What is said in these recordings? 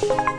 you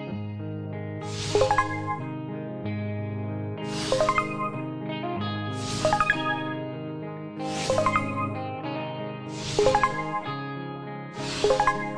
you